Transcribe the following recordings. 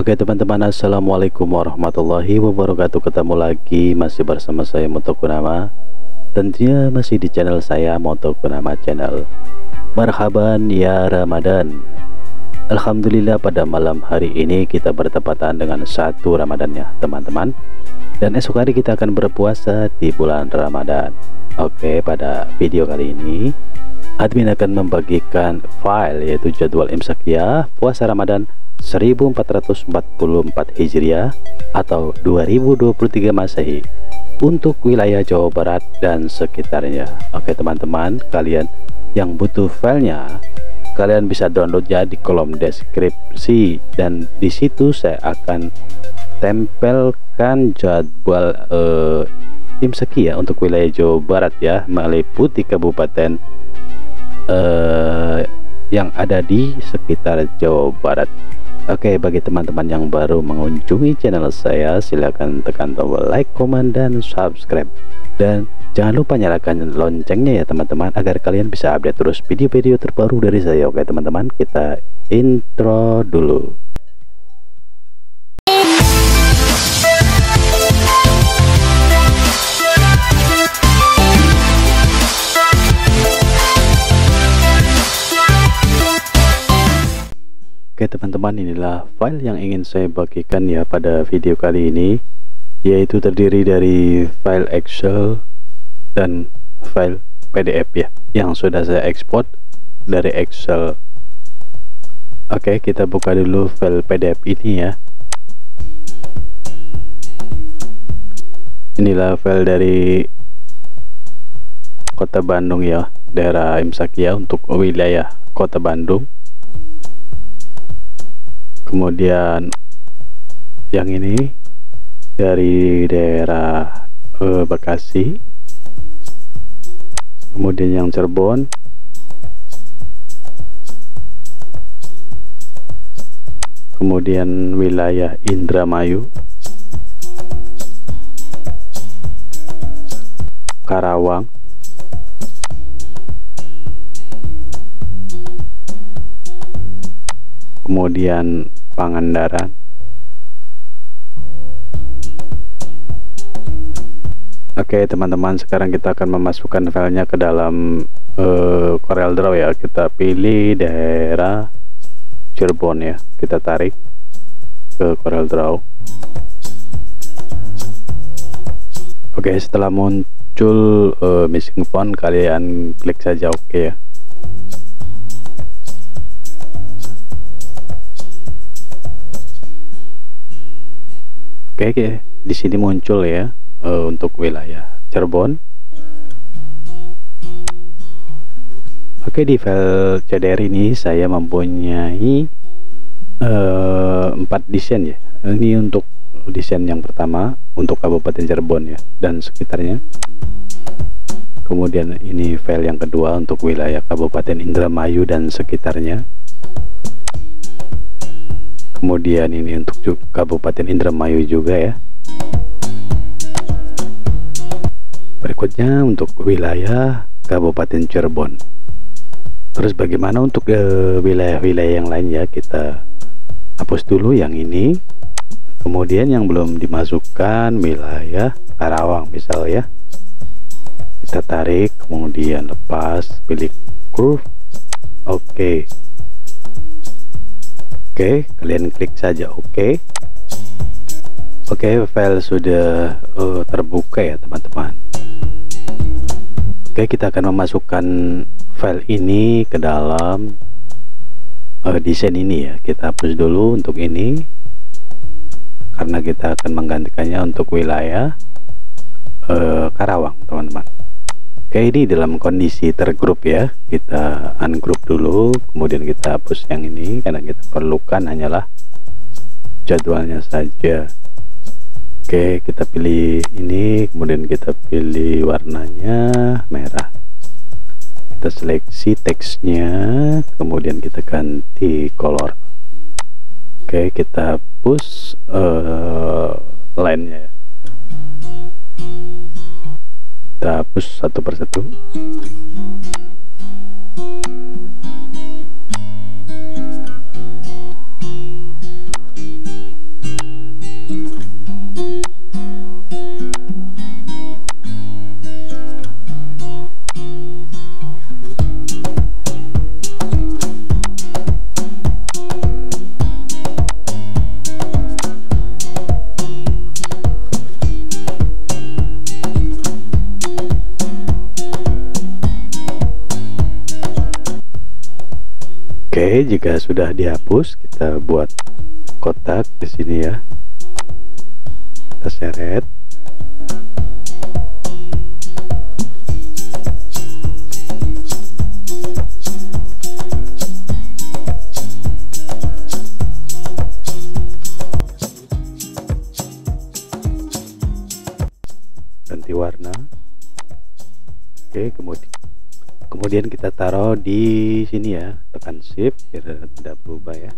Oke teman-teman Assalamualaikum warahmatullahi wabarakatuh. Ketemu lagi masih bersama saya Motokunama Tentunya masih di channel saya Motokunama Channel. Marhaban ya Ramadan. Alhamdulillah pada malam hari ini kita bertepatan dengan satu Ramadan ya teman-teman. Dan esok hari kita akan berpuasa di bulan Ramadan. Oke pada video kali ini Admin akan membagikan file yaitu jadwal imsakiyah puasa Ramadan 1444 Hijriah atau 2023 Masehi untuk wilayah Jawa Barat dan sekitarnya. Oke teman-teman, kalian yang butuh filenya kalian bisa downloadnya di kolom deskripsi dan di situ saya akan tempelkan jadwal tim seki ya untuk wilayah Jawa Barat ya meliputi kabupaten uh, yang ada di sekitar Jawa Barat Oke, bagi teman-teman yang baru mengunjungi channel saya, silahkan tekan tombol like, komen, dan subscribe. Dan jangan lupa nyalakan loncengnya ya teman-teman, agar kalian bisa update terus video-video terbaru dari saya. Oke teman-teman, kita intro dulu. Oke teman-teman inilah file yang ingin saya bagikan ya pada video kali ini yaitu terdiri dari file Excel dan file PDF ya yang sudah saya ekspor dari Excel. Oke kita buka dulu file PDF ini ya. Inilah file dari kota Bandung ya daerah Imsakia untuk wilayah kota Bandung kemudian yang ini dari daerah eh, Bekasi. Kemudian yang Cirebon. Kemudian wilayah Indramayu. Karawang. Kemudian Pangandaran. Oke teman-teman sekarang kita akan memasukkan filenya ke dalam uh, Corel Draw ya. Kita pilih daerah Cirebon ya. Kita tarik ke Corel Draw. Oke setelah muncul uh, missing font kalian klik saja oke okay ya Oke, oke di sini muncul ya uh, untuk wilayah Cirebon. Oke di file CDR ini saya mempunyai uh, empat desain ya. Ini untuk desain yang pertama untuk Kabupaten Cirebon ya dan sekitarnya. Kemudian ini file yang kedua untuk wilayah Kabupaten Indramayu dan sekitarnya kemudian ini untuk Kabupaten Indramayu juga ya. Berikutnya untuk wilayah Kabupaten Cirebon. Terus bagaimana untuk eh, wilayah-wilayah yang lain ya? Kita hapus dulu yang ini. Kemudian yang belum dimasukkan wilayah Karawang misal ya. Kita tarik kemudian lepas pilih curve oke. okay Oke, kalian klik saja oke. Oke, file sudah uh, terbuka ya, teman-teman. Oke, kita akan memasukkan file ini ke dalam uh, desain ini ya. Kita hapus dulu untuk ini. Karena kita akan menggantikannya untuk wilayah uh, Karawang, teman-teman. Oke ini dalam kondisi tergrup ya. Kita ungroup dulu kemudian kita hapus yang ini karena kita perlukan hanyalah jadwalnya saja. Oke kita pilih ini kemudian kita pilih warnanya merah. Kita seleksi teksnya kemudian kita ganti color Oke kita hapus uh, line-nya ya kita hapus satu persatu Oke jika sudah dihapus kita buat kotak di sini ya. Kita seret. Ganti warna. Oke kemudian kemudian kita taruh di sini ya tekan shift biar tidak berubah ya.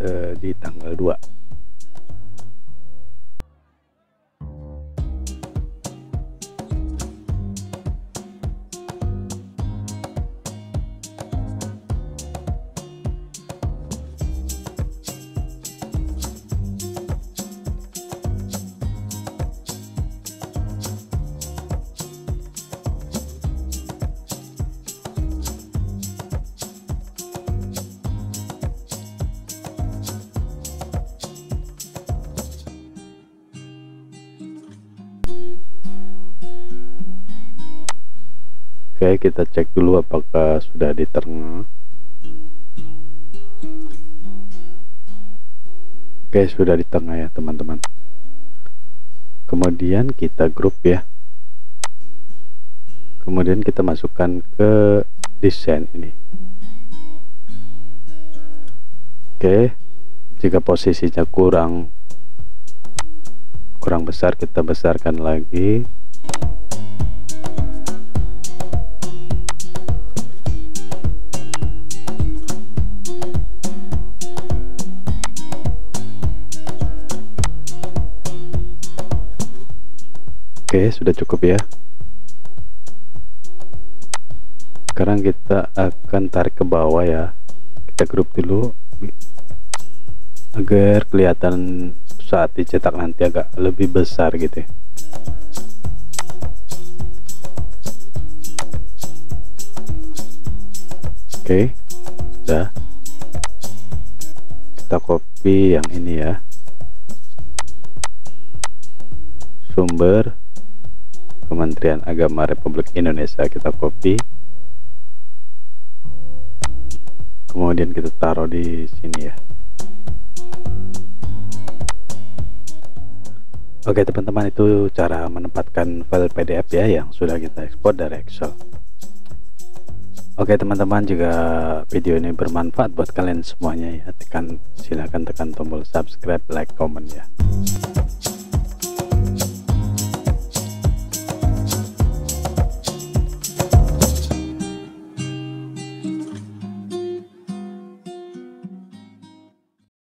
E, di tanggal 2 Oke kita cek dulu apakah sudah di tengah Oke sudah di tengah ya teman-teman. Kemudian kita grup ya. Kemudian kita masukkan ke desain ini. Oke jika posisinya kurang kurang besar kita besarkan lagi Oke sudah cukup ya. Sekarang kita akan tarik ke bawah ya. Kita grup dulu. Agar kelihatan saat dicetak nanti agak lebih besar gitu ya. oke sudah. Kita copy yang ini ya. Sumber Kementerian Agama Republik Indonesia. Kita copy. Kemudian kita taruh di sini ya. Oke teman-teman itu cara menempatkan file PDF ya yang sudah kita ekspor dari Excel. Oke teman-teman jika video ini bermanfaat buat kalian semuanya ya. Tekan silahkan tekan tombol subscribe like comment ya